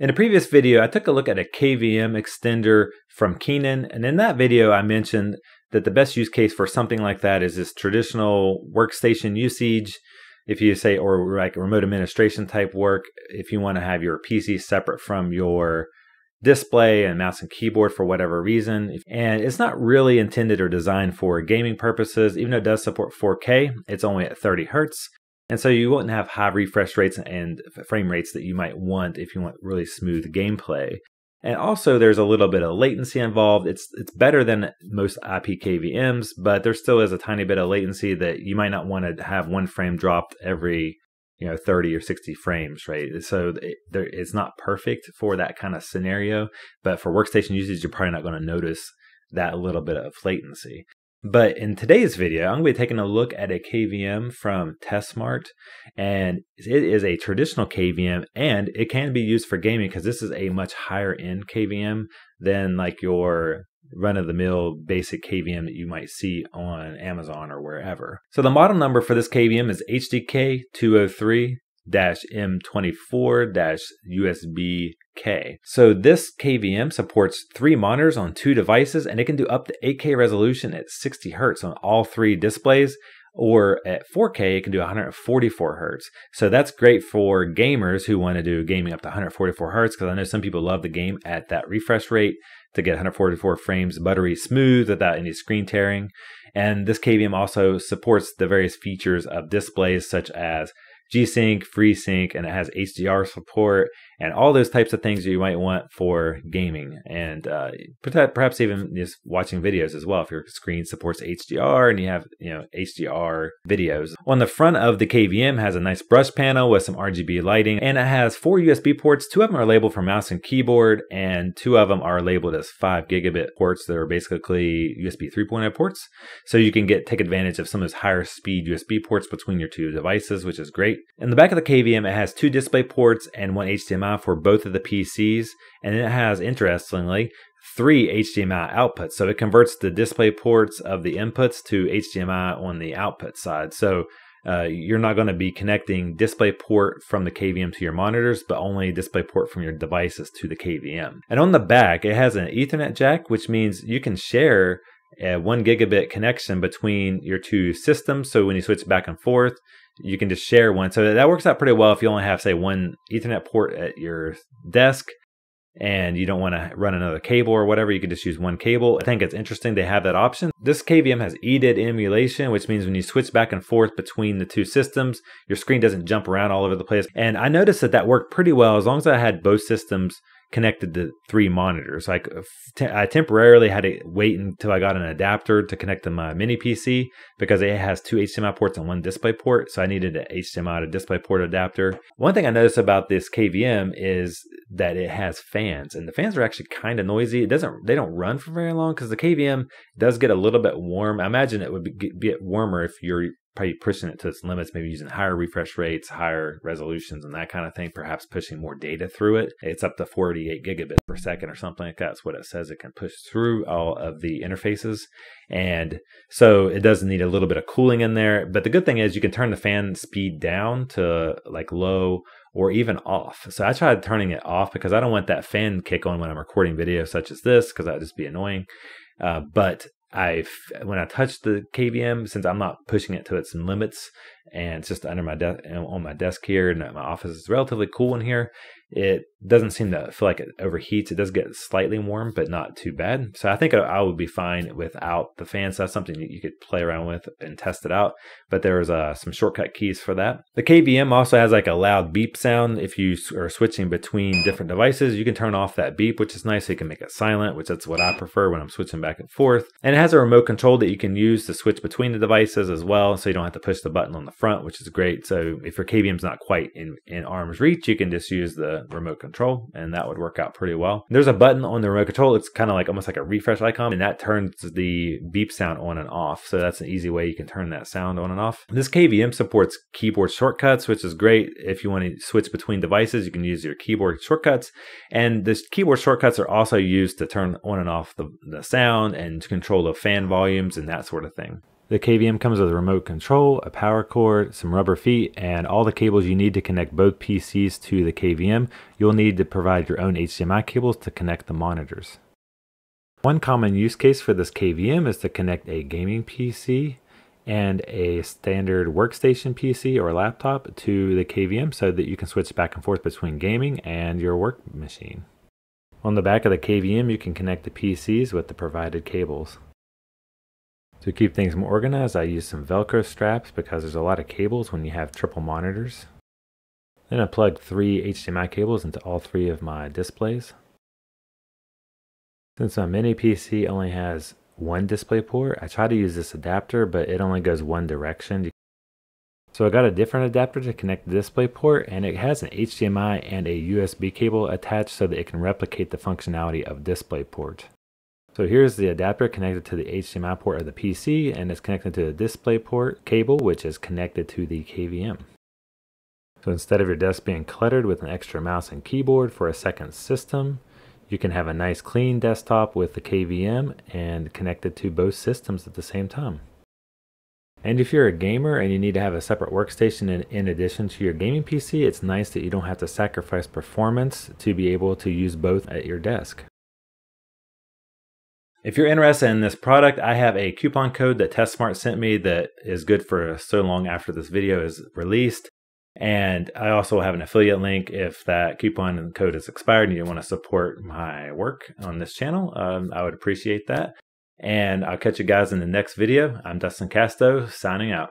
In a previous video, I took a look at a KVM extender from Keenan, and in that video, I mentioned that the best use case for something like that is this traditional workstation usage. If you say, or like remote administration type work, if you want to have your PC separate from your display and mouse and keyboard for whatever reason. And it's not really intended or designed for gaming purposes, even though it does support 4K, it's only at 30 hertz. And so you wouldn't have high refresh rates and frame rates that you might want if you want really smooth gameplay. And also there's a little bit of latency involved. It's it's better than most IP KVMs, but there still is a tiny bit of latency that you might not want to have one frame dropped every you know 30 or 60 frames right so it, there, it's not perfect for that kind of scenario but for workstation usage you're probably not going to notice that little bit of latency but in today's video, I'm going to be taking a look at a KVM from TESmart, and it is a traditional KVM, and it can be used for gaming because this is a much higher end KVM than like your run of the mill basic KVM that you might see on Amazon or wherever. So the model number for this KVM is HDK 203 M24 USB K. So this KVM supports three monitors on two devices and it can do up to 8K resolution at 60 hertz on all three displays or at 4K, it can do 144 hertz. So that's great for gamers who want to do gaming up to 144 hertz because I know some people love the game at that refresh rate to get 144 frames buttery smooth without any screen tearing. And this KVM also supports the various features of displays such as G-Sync, FreeSync, and it has HDR support and all those types of things that you might want for gaming and uh, perhaps even just watching videos as well. If your screen supports HDR and you have you know HDR videos. On the front of the KVM has a nice brush panel with some RGB lighting and it has four USB ports. Two of them are labeled for mouse and keyboard and two of them are labeled as five gigabit ports that are basically USB 3.0 ports. So you can get take advantage of some of those higher speed USB ports between your two devices, which is great. In the back of the KVM, it has two display ports and one HDMI for both of the PCs, and it has, interestingly, three HDMI outputs. So it converts the display ports of the inputs to HDMI on the output side. So uh, you're not going to be connecting display port from the KVM to your monitors, but only display port from your devices to the KVM. And on the back, it has an Ethernet jack, which means you can share a one gigabit connection between your two systems. So when you switch back and forth, you can just share one. So that works out pretty well if you only have, say, one Ethernet port at your desk and you don't want to run another cable or whatever, you can just use one cable. I think it's interesting they have that option. This KVM has EDID emulation, which means when you switch back and forth between the two systems, your screen doesn't jump around all over the place. And I noticed that that worked pretty well as long as I had both systems connected to three monitors. Like uh, I temporarily had to wait until I got an adapter to connect to my mini PC because it has two HDMI ports and one display port. So I needed an HDMI to display port adapter. One thing I noticed about this KVM is that it has fans and the fans are actually kind of noisy. It doesn't, they don't run for very long because the KVM does get a little bit warm. I imagine it would be, get warmer if you're probably pushing it to its limits, maybe using higher refresh rates, higher resolutions, and that kind of thing, perhaps pushing more data through it. It's up to 48 gigabits per second or something like that. That's what it says. It can push through all of the interfaces. And so it does need a little bit of cooling in there. But the good thing is you can turn the fan speed down to like low or even off. So I tried turning it off because I don't want that fan kick on when I'm recording videos such as this because that would just be annoying. Uh, but I when I touch the KVM, since I'm not pushing it to its limits, and it's just under my desk on my desk here, and my office is relatively cool in here. It doesn't seem to feel like it overheats. It does get slightly warm, but not too bad. So I think I would be fine without the fan. So that's something that you could play around with and test it out. But there's uh, some shortcut keys for that. The KVM also has like a loud beep sound. If you are switching between different devices, you can turn off that beep, which is nice. So you can make it silent, which that's what I prefer when I'm switching back and forth. And it has a remote control that you can use to switch between the devices as well. So you don't have to push the button on the front, which is great. So if your KVM's not quite in, in arm's reach, you can just use the remote control and that would work out pretty well. There's a button on the remote control. It's kind of like almost like a refresh icon and that turns the beep sound on and off. So that's an easy way you can turn that sound on and off. This KVM supports keyboard shortcuts, which is great. If you want to switch between devices, you can use your keyboard shortcuts. And this keyboard shortcuts are also used to turn on and off the, the sound and control the fan volumes and that sort of thing. The KVM comes with a remote control, a power cord, some rubber feet, and all the cables you need to connect both PCs to the KVM. You'll need to provide your own HDMI cables to connect the monitors. One common use case for this KVM is to connect a gaming PC and a standard workstation PC or laptop to the KVM so that you can switch back and forth between gaming and your work machine. On the back of the KVM, you can connect the PCs with the provided cables. To keep things more organized, I use some Velcro straps because there's a lot of cables when you have triple monitors. Then I plugged three HDMI cables into all three of my displays. Since my mini PC only has one display port, I try to use this adapter, but it only goes one direction. So I got a different adapter to connect the display port, and it has an HDMI and a USB cable attached so that it can replicate the functionality of DisplayPort. So here's the adapter connected to the HDMI port of the PC and it's connected to the DisplayPort cable which is connected to the KVM. So instead of your desk being cluttered with an extra mouse and keyboard for a second system, you can have a nice clean desktop with the KVM and connected to both systems at the same time. And if you're a gamer and you need to have a separate workstation in, in, addition to your gaming PC, it's nice that you don't have to sacrifice performance to be able to use both at your desk. If you're interested in this product, I have a coupon code that TESmart sent me that is good for so long after this video is released. And I also have an affiliate link if that coupon code is expired and you want to support my work on this channel. Um, I would appreciate that. And I'll catch you guys in the next video. I'm Dustin Casto, signing out.